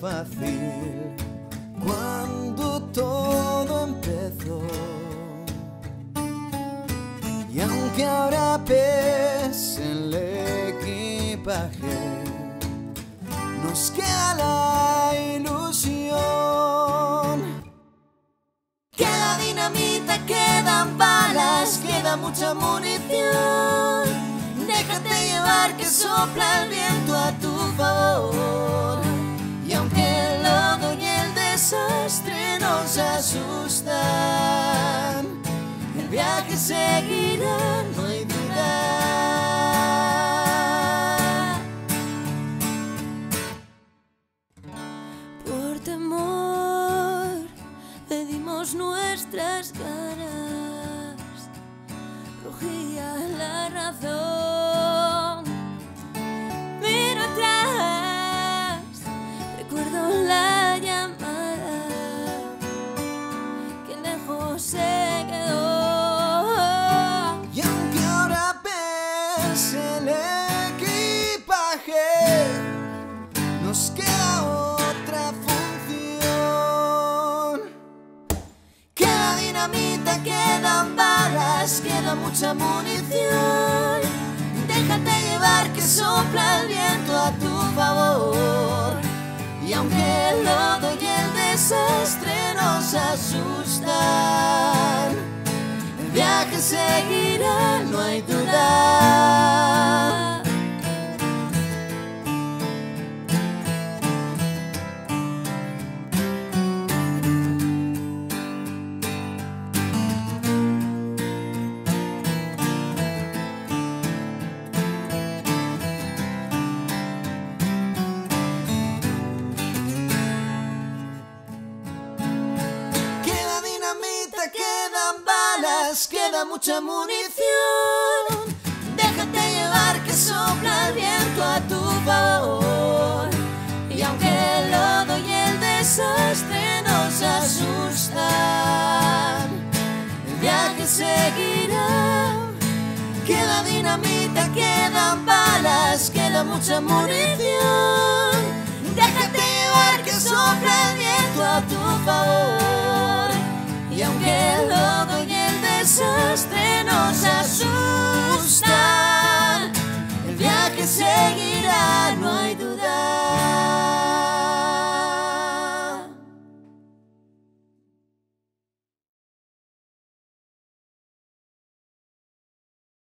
fácil cuando todo empezó. Y aunque ahora pese el equipaje, nos queda la ilusión. Queda dinamita, quedan balas, queda mucha munición. Déjate llevar que sopla el viento a dinamita, quedan balas, queda mucha munición. Déjate llevar que sopla el viento a tu favor. Y aunque el lodo y el desastre nos asustan, queda mucha munición. Déjate llevar que sopla el viento a tu favor. Y aunque el lodo y el desastre nos asustan, el viaje seguirá. Queda dinamita, quedan balas, queda mucha munición. Déjate llevar que sopla el viento a tu favor. Say.